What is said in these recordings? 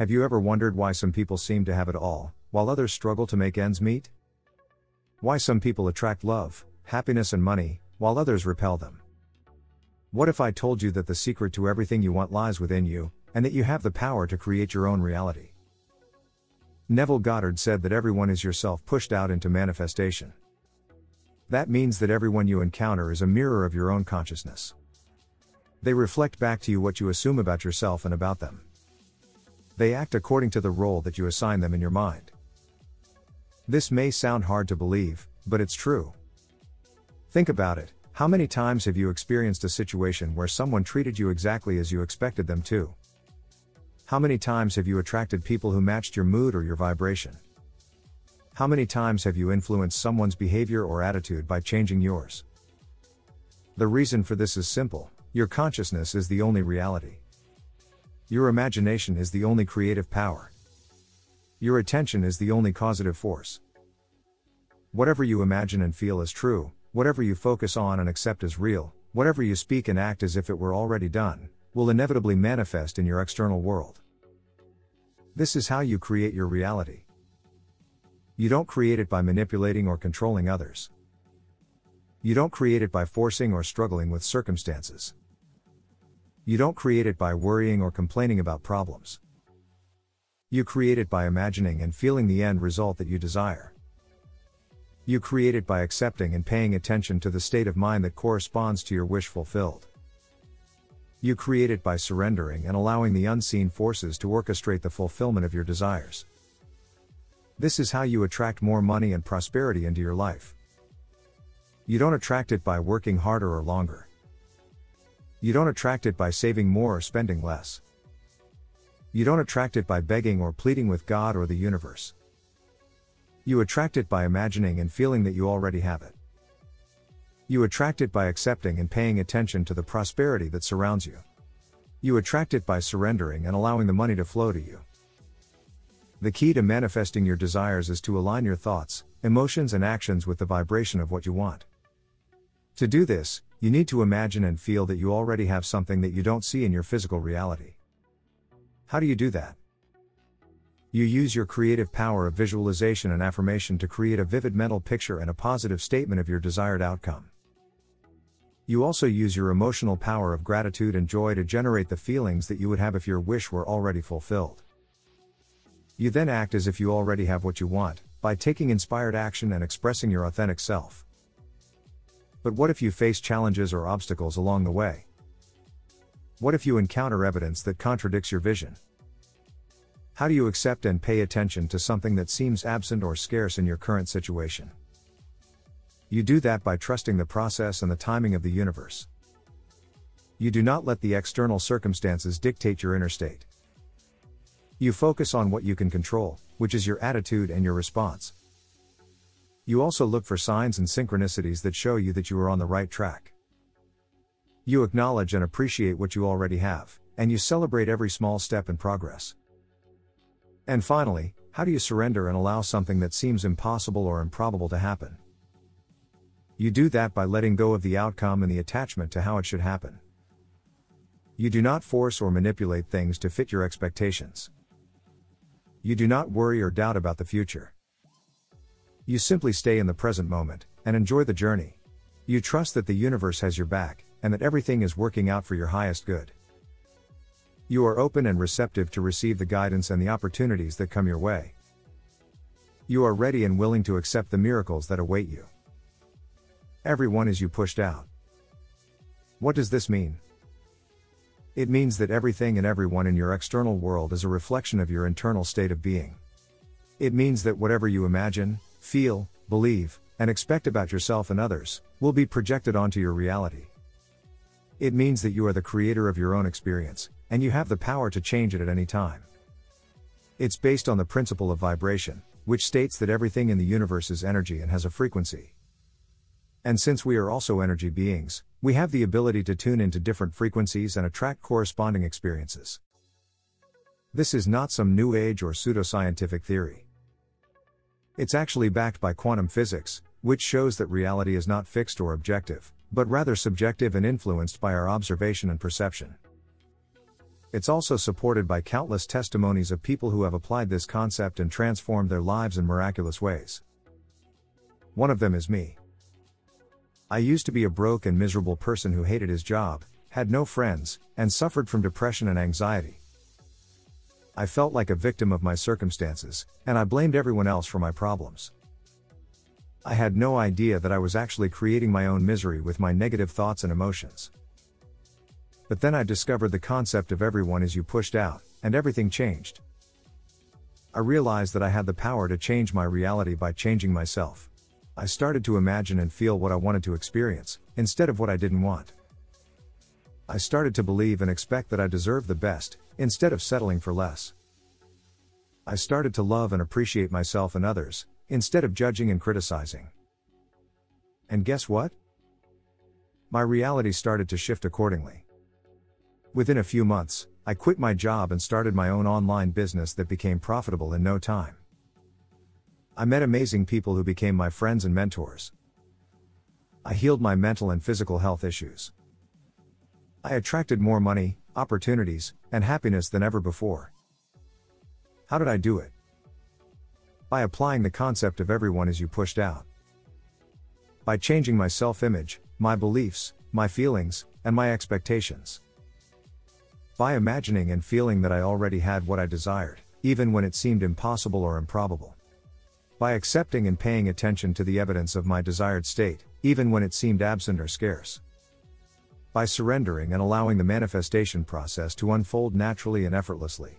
Have you ever wondered why some people seem to have it all, while others struggle to make ends meet? Why some people attract love, happiness, and money, while others repel them? What if I told you that the secret to everything you want lies within you, and that you have the power to create your own reality? Neville Goddard said that everyone is yourself pushed out into manifestation. That means that everyone you encounter is a mirror of your own consciousness. They reflect back to you what you assume about yourself and about them. They act according to the role that you assign them in your mind. This may sound hard to believe, but it's true. Think about it how many times have you experienced a situation where someone treated you exactly as you expected them to? How many times have you attracted people who matched your mood or your vibration? How many times have you influenced someone's behavior or attitude by changing yours? The reason for this is simple your consciousness is the only reality. Your imagination is the only creative power. Your attention is the only causative force. Whatever you imagine and feel is true, whatever you focus on and accept as real, whatever you speak and act as if it were already done, will inevitably manifest in your external world. This is how you create your reality. You don't create it by manipulating or controlling others. You don't create it by forcing or struggling with circumstances. You don't create it by worrying or complaining about problems. You create it by imagining and feeling the end result that you desire. You create it by accepting and paying attention to the state of mind that corresponds to your wish fulfilled. You create it by surrendering and allowing the unseen forces to orchestrate the fulfillment of your desires. This is how you attract more money and prosperity into your life. You don't attract it by working harder or longer. You don't attract it by saving more or spending less. You don't attract it by begging or pleading with God or the universe. You attract it by imagining and feeling that you already have it. You attract it by accepting and paying attention to the prosperity that surrounds you. You attract it by surrendering and allowing the money to flow to you. The key to manifesting your desires is to align your thoughts, emotions, and actions with the vibration of what you want. To do this, you need to imagine and feel that you already have something that you don't see in your physical reality. How do you do that? You use your creative power of visualization and affirmation to create a vivid mental picture and a positive statement of your desired outcome. You also use your emotional power of gratitude and joy to generate the feelings that you would have if your wish were already fulfilled. You then act as if you already have what you want, by taking inspired action and expressing your authentic self. But what if you face challenges or obstacles along the way? What if you encounter evidence that contradicts your vision? How do you accept and pay attention to something that seems absent or scarce in your current situation? You do that by trusting the process and the timing of the universe. You do not let the external circumstances dictate your inner state. You focus on what you can control, which is your attitude and your response. You also look for signs and synchronicities that show you that you are on the right track. You acknowledge and appreciate what you already have, and you celebrate every small step in progress. And finally, how do you surrender and allow something that seems impossible or improbable to happen? You do that by letting go of the outcome and the attachment to how it should happen. You do not force or manipulate things to fit your expectations. You do not worry or doubt about the future. You simply stay in the present moment and enjoy the journey. You trust that the universe has your back and that everything is working out for your highest good. You are open and receptive to receive the guidance and the opportunities that come your way. You are ready and willing to accept the miracles that await you. Everyone is you pushed out. What does this mean? It means that everything and everyone in your external world is a reflection of your internal state of being. It means that whatever you imagine, feel, believe, and expect about yourself and others, will be projected onto your reality. It means that you are the creator of your own experience, and you have the power to change it at any time. It's based on the principle of vibration, which states that everything in the universe is energy and has a frequency. And since we are also energy beings, we have the ability to tune into different frequencies and attract corresponding experiences. This is not some new age or pseudoscientific theory. It's actually backed by quantum physics, which shows that reality is not fixed or objective, but rather subjective and influenced by our observation and perception. It's also supported by countless testimonies of people who have applied this concept and transformed their lives in miraculous ways. One of them is me. I used to be a broke and miserable person who hated his job, had no friends, and suffered from depression and anxiety. I felt like a victim of my circumstances, and I blamed everyone else for my problems. I had no idea that I was actually creating my own misery with my negative thoughts and emotions. But then I discovered the concept of everyone as you pushed out, and everything changed. I realized that I had the power to change my reality by changing myself. I started to imagine and feel what I wanted to experience, instead of what I didn't want. I started to believe and expect that I deserved the best, instead of settling for less. I started to love and appreciate myself and others, instead of judging and criticizing. And guess what? My reality started to shift accordingly. Within a few months, I quit my job and started my own online business that became profitable in no time. I met amazing people who became my friends and mentors. I healed my mental and physical health issues. I attracted more money, opportunities, and happiness than ever before. How did I do it? By applying the concept of everyone as you pushed out. By changing my self image, my beliefs, my feelings, and my expectations. By imagining and feeling that I already had what I desired, even when it seemed impossible or improbable. By accepting and paying attention to the evidence of my desired state, even when it seemed absent or scarce. By surrendering and allowing the manifestation process to unfold naturally and effortlessly.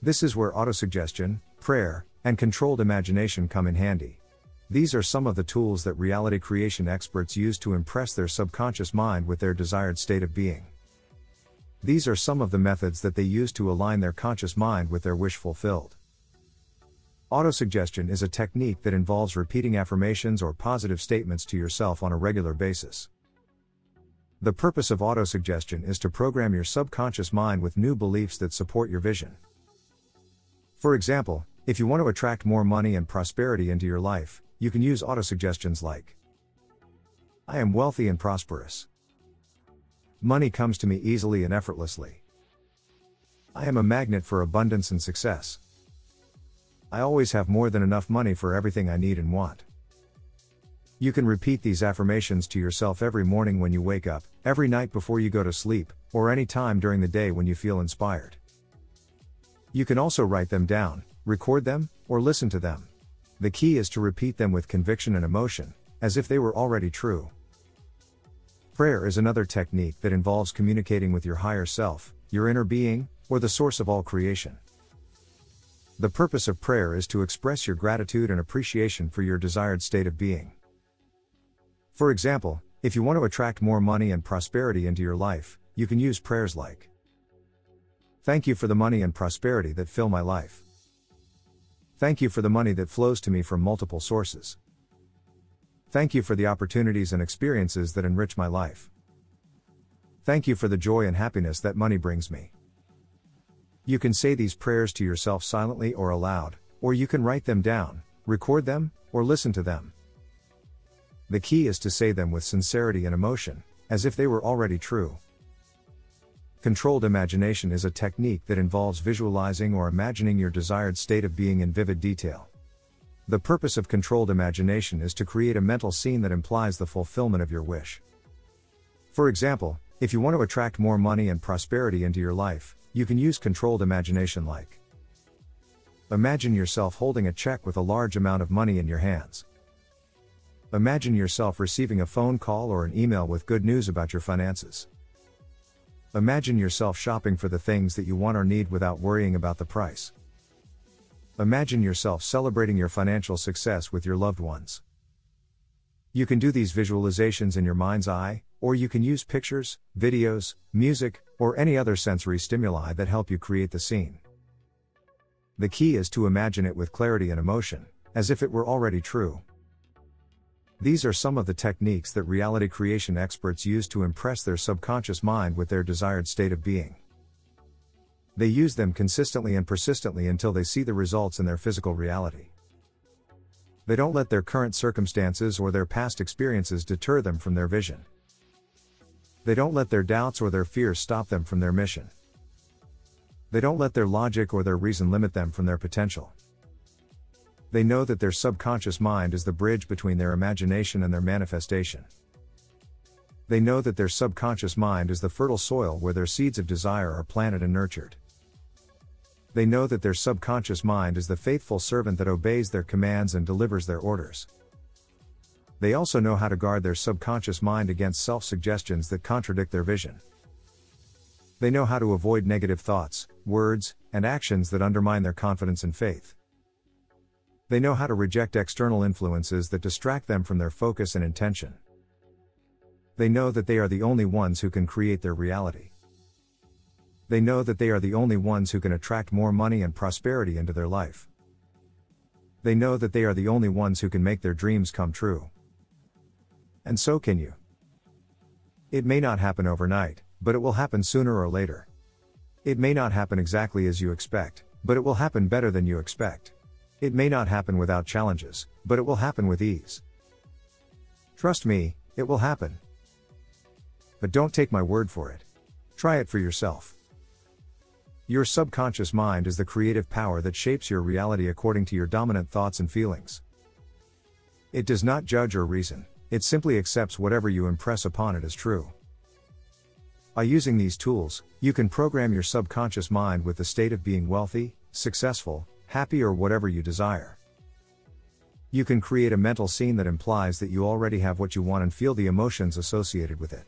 This is where autosuggestion, prayer, and controlled imagination come in handy. These are some of the tools that reality creation experts use to impress their subconscious mind with their desired state of being. These are some of the methods that they use to align their conscious mind with their wish fulfilled. Autosuggestion is a technique that involves repeating affirmations or positive statements to yourself on a regular basis. The purpose of autosuggestion is to program your subconscious mind with new beliefs that support your vision. For example, if you want to attract more money and prosperity into your life, you can use autosuggestions like I am wealthy and prosperous. Money comes to me easily and effortlessly. I am a magnet for abundance and success. I always have more than enough money for everything I need and want. You can repeat these affirmations to yourself every morning when you wake up, every night before you go to sleep, or any time during the day when you feel inspired. You can also write them down, record them, or listen to them. The key is to repeat them with conviction and emotion, as if they were already true. Prayer is another technique that involves communicating with your higher self, your inner being, or the source of all creation. The purpose of prayer is to express your gratitude and appreciation for your desired state of being. For example, if you want to attract more money and prosperity into your life, you can use prayers like Thank you for the money and prosperity that fill my life. Thank you for the money that flows to me from multiple sources. Thank you for the opportunities and experiences that enrich my life. Thank you for the joy and happiness that money brings me. You can say these prayers to yourself silently or aloud, or you can write them down, record them, or listen to them. The key is to say them with sincerity and emotion, as if they were already true. Controlled imagination is a technique that involves visualizing or imagining your desired state of being in vivid detail. The purpose of controlled imagination is to create a mental scene that implies the fulfillment of your wish. For example, if you want to attract more money and prosperity into your life, you can use controlled imagination like Imagine yourself holding a check with a large amount of money in your hands. Imagine yourself receiving a phone call or an email with good news about your finances. Imagine yourself shopping for the things that you want or need without worrying about the price. Imagine yourself celebrating your financial success with your loved ones. You can do these visualizations in your mind's eye, or you can use pictures, videos, music, or any other sensory stimuli that help you create the scene. The key is to imagine it with clarity and emotion, as if it were already true. These are some of the techniques that reality creation experts use to impress their subconscious mind with their desired state of being. They use them consistently and persistently until they see the results in their physical reality. They don't let their current circumstances or their past experiences deter them from their vision. They don't let their doubts or their fears stop them from their mission. They don't let their logic or their reason limit them from their potential. They know that their subconscious mind is the bridge between their imagination and their manifestation. They know that their subconscious mind is the fertile soil where their seeds of desire are planted and nurtured. They know that their subconscious mind is the faithful servant that obeys their commands and delivers their orders. They also know how to guard their subconscious mind against self suggestions that contradict their vision. They know how to avoid negative thoughts, words, and actions that undermine their confidence and faith. They know how to reject external influences that distract them from their focus and intention. They know that they are the only ones who can create their reality. They know that they are the only ones who can attract more money and prosperity into their life. They know that they are the only ones who can make their dreams come true. And so can you. It may not happen overnight, but it will happen sooner or later. It may not happen exactly as you expect, but it will happen better than you expect. It may not happen without challenges, but it will happen with ease. Trust me, it will happen. But don't take my word for it. Try it for yourself. Your subconscious mind is the creative power that shapes your reality according to your dominant thoughts and feelings. It does not judge or reason, it simply accepts whatever you impress upon it as true. By using these tools, you can program your subconscious mind with the state of being wealthy, successful, happy, or whatever you desire. You can create a mental scene that implies that you already have what you want and feel the emotions associated with it.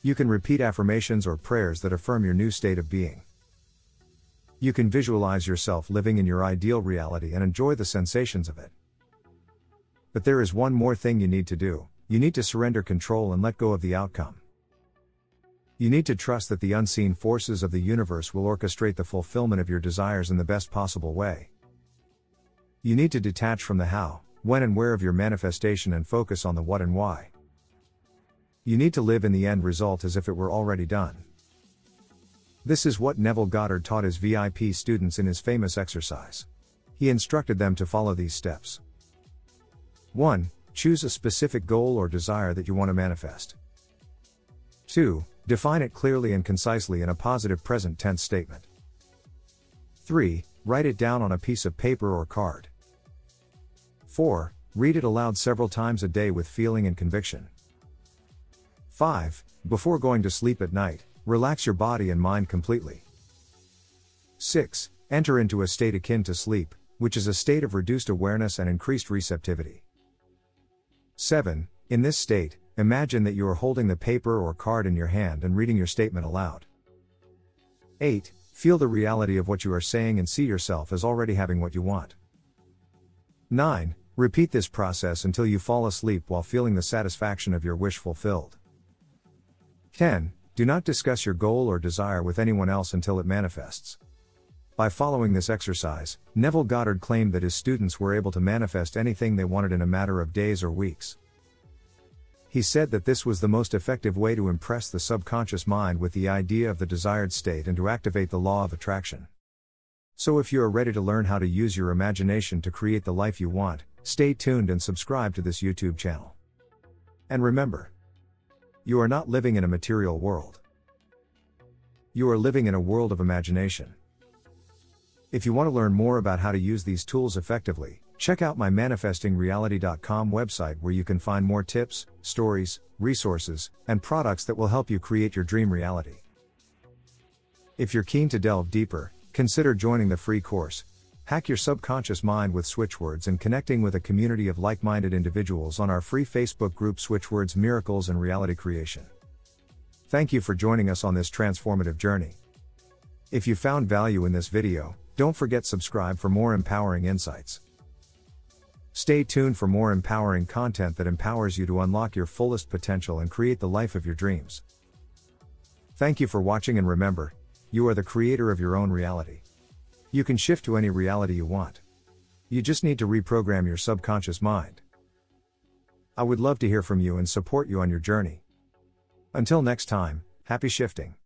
You can repeat affirmations or prayers that affirm your new state of being. You can visualize yourself living in your ideal reality and enjoy the sensations of it. But there is one more thing you need to do you need to surrender control and let go of the outcome. You need to trust that the unseen forces of the universe will orchestrate the fulfillment of your desires in the best possible way. You need to detach from the how, when, and where of your manifestation and focus on the what and why. You need to live in the end result as if it were already done. This is what Neville Goddard taught his VIP students in his famous exercise. He instructed them to follow these steps. 1. Choose a specific goal or desire that you want to manifest. 2. Define it clearly and concisely in a positive present tense statement. 3. Write it down on a piece of paper or card. 4. Read it aloud several times a day with feeling and conviction. 5. Before going to sleep at night, relax your body and mind completely. 6. Enter into a state akin to sleep, which is a state of reduced awareness and increased receptivity. 7. In this state, imagine that you are holding the paper or card in your hand and reading your statement aloud. 8. Feel the reality of what you are saying and see yourself as already having what you want. 9. Repeat this process until you fall asleep while feeling the satisfaction of your wish fulfilled. 10. Do not discuss your goal or desire with anyone else until it manifests. By following this exercise, Neville Goddard claimed that his students were able to manifest anything they wanted in a matter of days or weeks. He said that this was the most effective way to impress the subconscious mind with the idea of the desired state and to activate the law of attraction. So, if you are ready to learn how to use your imagination to create the life you want, stay tuned and subscribe to this YouTube channel. And remember, you are not living in a material world. You are living in a world of imagination. If you want to learn more about how to use these tools effectively, check out my manifestingreality.com website where you can find more tips, stories, resources, and products that will help you create your dream reality. If you're keen to delve deeper, consider joining the free course, Hack your subconscious mind with switchwords and connecting with a community of like minded individuals on our free Facebook group Switchwords Miracles and Reality Creation. Thank you for joining us on this transformative journey. If you found value in this video, don't forget subscribe for more empowering insights. Stay tuned for more empowering content that empowers you to unlock your fullest potential and create the life of your dreams. Thank you for watching and remember, you are the creator of your own reality. You can shift to any reality you want. You just need to reprogram your subconscious mind. I would love to hear from you and support you on your journey. Until next time, happy shifting.